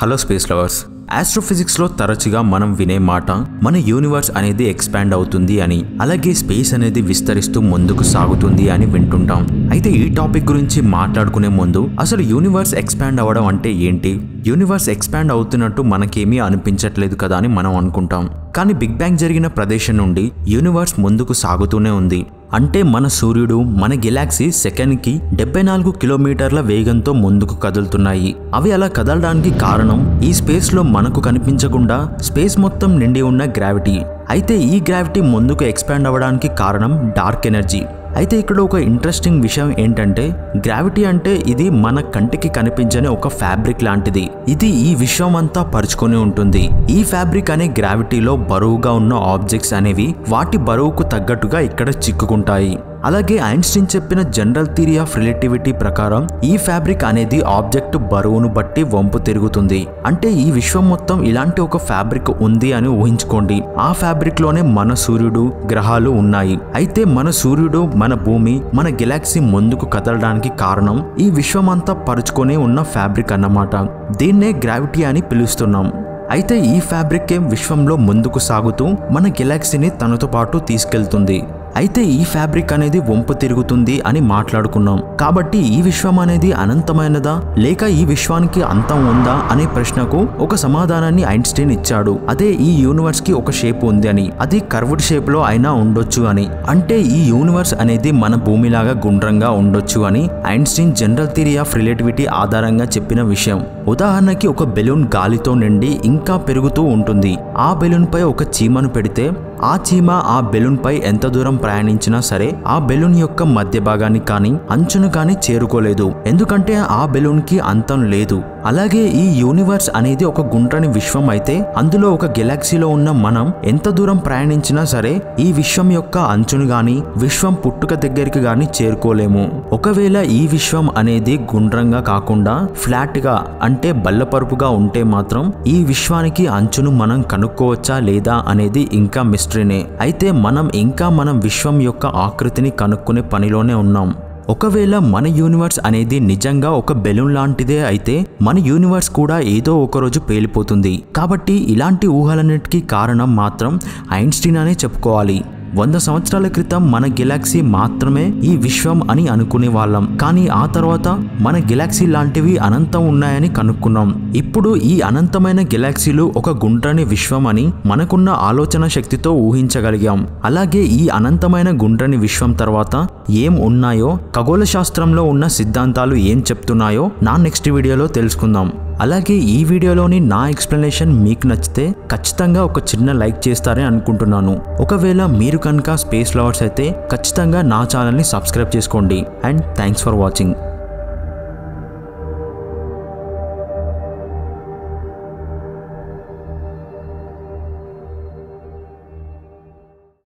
Hello space lovers ఆస్ట్రోఫిజిక్స్లో తరచుగా మనం వినే మాట మన యూనివర్స్ అనేది ఎక్స్పాండ్ అవుతుంది అని అలాగే స్పేస్ అనేది విస్తరిస్తూ ముందుకు సాగుతుంది అని వింటుంటాం. అయితే ఈ టాపిక్ గురించి మాట్లాడుకునే ముందు అసలు యూనివర్స్ ఎక్స్పాండ్ అవ్వడం అంటే ఏంటి? యూనివర్స్ ఎక్స్పాండ్ అవుతున్నట్టు మనకేమీ అనిపించట్లేదు కదా అని మనం అనుకుంటాం. కానీ బిగ్ బ్యాంగ్ జరిగిన ప్రదేశం నుండి యూనివర్స్ ముందుకు సాగుతూనే ఉంది. అంటే మన సూర్యుడు మన గెలాక్సీ సెకండ్కి డెబ్బై నాలుగు కిలోమీటర్ల వేగంతో ముందుకు కదులుతున్నాయి. అవి అలా కదలడానికి కారణం ఈ స్పేస్లో మనకు కనిపించకుండా స్పేస్ మొత్తం నిండి ఉన్న గ్రావిటీ. అయితే ఈ గ్రావిటీ ముందుకు ఎక్స్పాండ్ అవ్వడానికి కారణం డార్క్ ఎనర్జీ. అయితే ఇక్కడ ఒక ఇంట్రెస్టింగ్ విషయం ఏంటంటే గ్రావిటీ అంటే ఇది మన కంటికి కనిపించని ఒక ఫ్యాబ్రిక్ లాంటిది. ఇది ఈ విశ్వం అంతా పరుచుకొని ఉంటుంది. ఈ ఫ్యాబ్రిక్ అనే గ్రావిటీలో బరువుగా ఉన్న ఆబ్జెక్ట్స్ అనేవి వాటి బరువుకు తగ్గట్టుగా ఇక్కడ చిక్కుకుంటాయి. అలాగే ఐన్స్టీన్ చెప్పిన జనరల్ థియరీ ఆఫ్ రిలేటివిటీ ప్రకారం ఈ ఫ్యాబ్రిక్ అనేది ఆబ్జెక్ట్ బరువును బట్టి వంపు తిరుగుతుంది. అంటే ఈ విశ్వం మొత్తం ఇలాంటి ఒక ఫ్యాబ్రిక్ ఉంది అని ఊహించుకోండి. ఆ ఫ్యాబ్రిక్లోనే మన సూర్యుడు గ్రహాలు ఉన్నాయి. అయితే మన సూర్యుడు మన భూమి మన గెలాక్సీ ముందుకు కదలడానికి కారణం ఈ విశ్వం అంతా పరుచుకొని ఉన్న ఫ్యాబ్రిక్ అన్నమాట. దీన్నే గ్రావిటీ అని పిలుస్తున్నాం. అయితే ఈ ఫ్యాబ్రిక్ విశ్వంలో ముందుకు సాగుతూ మన గెలాక్సీని తనతో పాటు తీసుకెళ్తుంది. అయితే ఈ ఫ్యాబ్రిక్ అనేది వంపు తిరుగుతుంది అని మాట్లాడుకున్నాం. కాబట్టి ఈ విశ్వం అనేది అనంతమైనదా? లేక ఈ విశ్వానికి అంతం ఉందా? అనే ప్రశ్నకు ఒక సమాధానాన్ని ఐన్స్టీన్ ఇచ్చాడు. అదే ఈ యూనివర్స్కి ఒక షేప్ ఉంది అని అది కర్వ్డ్ షేప్లో అయినా ఉండొచ్చు అని. అంటే ఈ యూనివర్స్ అనేది మన భూమిలాగా గుండ్రంగా ఉండొచ్చు అని Einstein general theory of relativity ఆధారంగా చెప్పిన విషయం. ఉదాహరణకి ఒక బెలూన్ గాలితో నిండి ఇంకా పెరుగుతూ ఉంటుంది. ఆ బెలూన్ పై ఒక చీమను పెడితే ఆ చీమ ఆ బెలూన్ పై ఎంత దూరం ప్రయాణించినా సరే ఆ బెలూన్ యొక్క మధ్య భాగాన్ని కానీ అంచును కానీ చేరుకోలేదు. ఎందుకంటే ఆ బెలూన్కి అంతం లేదు. అలాగే ఈ యూనివర్స్ అనేది ఒక గుండ్రని విశ్వం అయితే అందులో ఒక గెలాక్సీలో ఉన్న మనం ఎంత దూరం ప్రయాణించినా సరే ఈ విశ్వం యొక్క అంచును గాని విశ్వం పుట్టుక దగ్గరికి గాని చేరుకోలేము. ఒకవేళ ఈ విశ్వం అనేది గుండ్రంగా కాకుండా ఫ్లాట్గా అంటే బల్లపరుపుగా ఉంటే మాత్రం ఈ విశ్వానికి అంచును మనం కనుక్కోవచ్చా లేదా అనేది ఇంకా మిస్టరీనే అయితే మనం ఇంకా మనం విశ్వం యొక్క ఆకృతిని కనుక్కునే పనిలోనే ఉన్నాం. ఒకవేళ మన యూనివర్స్ అనేది నిజంగా ఒక బెలూన్ లాంటిదే అయితే మన యూనివర్స్ కూడా ఏదో ఒకరోజు పేలిపోతుంది. కాబట్టి ఇలాంటి ఊహలన్నిటికీ కారణం మాత్రం ఐన్స్టీన్ అనే చెప్పుకోవాలి. వంద సంవత్సరాల క్రితం మన గెలాక్సీ మాత్రమే ఈ విశ్వం అని అనుకునే వాళ్ళం. కానీ ఆ తర్వాత మన గెలాక్సీ లాంటివి అనంతం ఉన్నాయని కనుక్కున్నాం. ఇప్పుడు ఈ అనంతమైన గెలాక్సీలు ఒక గుండ్రని విశ్వం అని మనకున్న ఆలోచన శక్తితో ఊహించగలిగాం. అలాగే ఈ అనంతమైన గుండ్రని విశ్వం తర్వాత ఏం ఉన్నాయో ఖగోళ శాస్త్రంలో ఉన్న సిద్ధాంతాలు ఏం చెప్తున్నాయో నా నెక్స్ట్ వీడియోలో తెలుసుకుందాం. అలాగే ఈ వీడియోలోని నా ఎక్స్ప్లెనేషన్ మీకు నచ్చితే ఖచ్చితంగా ఒక చిన్న లైక్ చేస్తారని అనుకుంటున్నాను. ఒకవేళ మీరు కనుక స్పేస్ లవర్స్ అయితే ఖచ్చితంగా నా ఛానల్ని సబ్స్క్రైబ్ చేసుకోండి. And thanks for watching.